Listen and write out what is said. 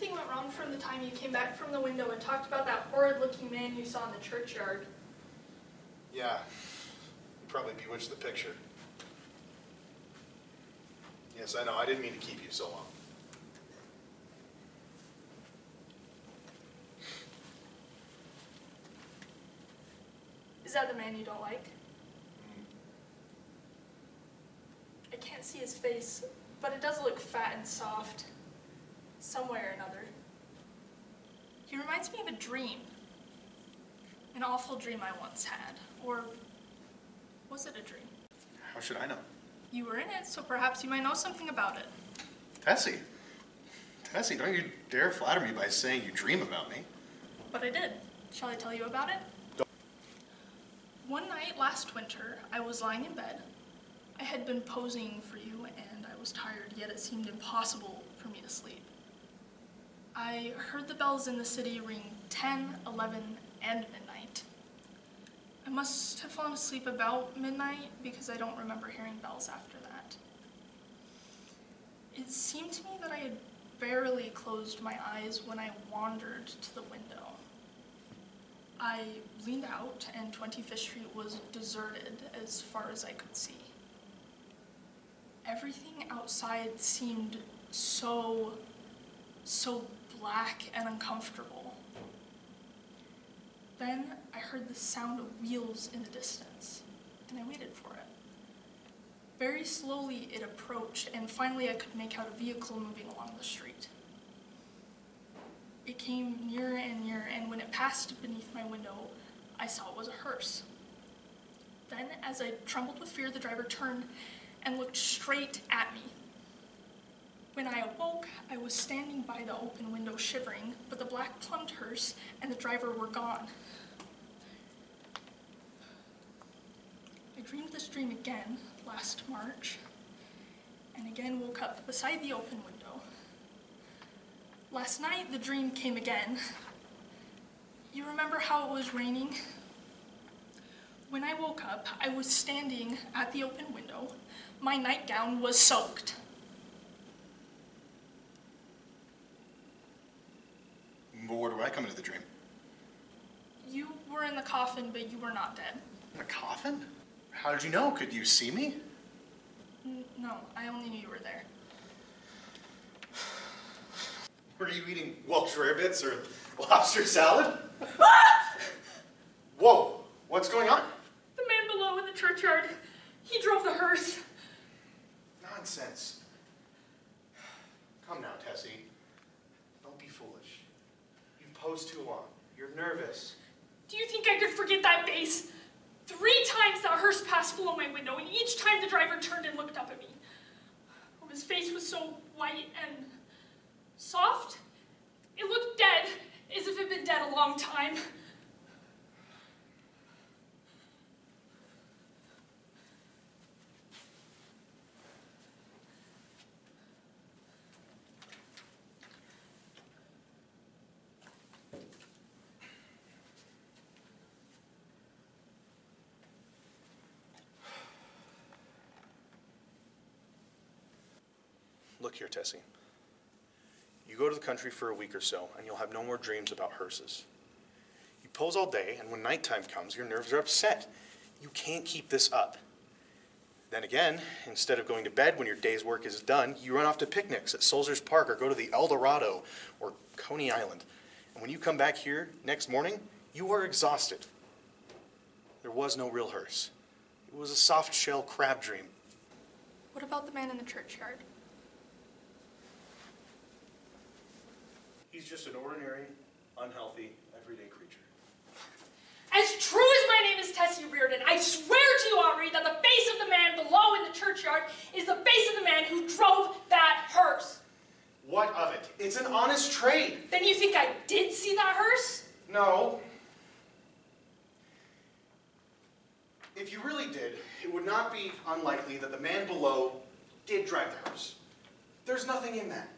everything went wrong from the time you came back from the window and talked about that horrid-looking man you saw in the churchyard. Yeah, you probably bewitched the picture. Yes, I know, I didn't mean to keep you so long. Is that the man you don't like? Mm-hmm. I can't see his face, but it does look fat and soft. Some way or another. He reminds me of a dream. An awful dream I once had. Or was it a dream? How should I know? You were in it, so perhaps you might know something about it. Tessie. Tessie, don't you dare flatter me by saying you dream about me. But I did. Shall I tell you about it? Don't. One night last winter, I was lying in bed. I had been posing for you, and I was tired, yet it seemed impossible for me to sleep. I heard the bells in the city ring 10, 11, and midnight. I must have fallen asleep about midnight because I don't remember hearing bells after that. It seemed to me that I had barely closed my eyes when I wandered to the window. I leaned out, and 25th Street was deserted as far as I could see. Everything outside seemed so, so black and uncomfortable. Then I heard the sound of wheels in the distance, and I waited for it. Very slowly it approached, and finally I could make out a vehicle moving along the street. It came nearer and nearer, and when it passed beneath my window, I saw it was a hearse. Then, as I trembled with fear, the driver turned and looked straight at me. When I awoke, I was standing by the open window shivering, but the black plumbed hearse and the driver were gone. I dreamed this dream again last March, and again woke up beside the open window. Last night, the dream came again. You remember how it was raining? When I woke up, I was standing at the open window. My nightgown was soaked. But where do I come into the dream? You were in the coffin, but you were not dead. In a coffin? How did you know? Could you see me? N- no, I only knew you were there. Were you eating Welsh rarebits or lobster salad? Whoa, what's going on? The man below in the churchyard, he drove the hearse. Nonsense. Come now, Tessie. Don't be foolish. You've too long. You're nervous. Do you think I could forget that face? Three times that hearse passed below my window, and each time the driver turned and looked up at me. Oh, his face was so white and soft. It looked dead, as if it had been dead a long time. Look here, Tessie. You go to the country for a week or so, and you'll have no more dreams about hearses. You pose all day, and when nighttime comes, your nerves are upset. You can't keep this up. Then again, instead of going to bed when your day's work is done, you run off to picnics at Sulzer's Park or go to the El Dorado or Coney Island. And when you come back here next morning, you are exhausted. There was no real hearse. It was a soft shell crab dream. What about the man in the churchyard? He's just an ordinary, unhealthy, everyday creature. As true as my name is Tessie Reardon, I swear to you, Henri, that the face of the man below in the churchyard is the face of the man who drove that hearse. What of it? It's an honest trade. Then you think I did see that hearse? No. If you really did, it would not be unlikely that the man below did drive the hearse. There's nothing in that.